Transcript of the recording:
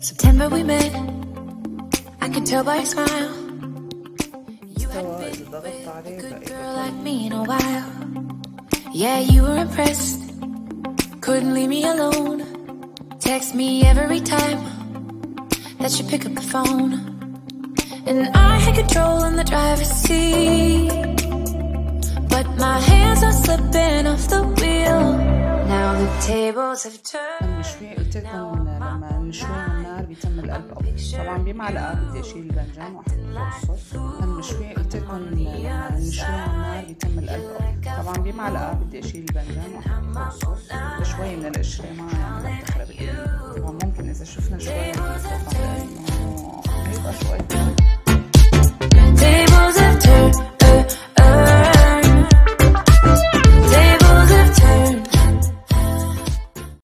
September we met. I can tell by your smile. You had been with a good girl like me in a while. Yeah, you were impressed. Couldn't leave me alone. Text me every time that you pick up the phone. And I had control in the driver's seat. But my hands are slipping off the wheel. Now the tables have turned. هنشويه على النار بيتم القلب أو طبعا بمعلقة بدي أشيل الباذنجان وأحط الصوص. هنشويه قلت لكم هنشويه على النار بيتم القلب أو طبعا بمعلقة بدي أشيل الباذنجان وأحط الصوص. شوي من القشرة ما يعني بتخرب الدنيا. طبعا ممكن إذا شفنا شوي هيك شوي.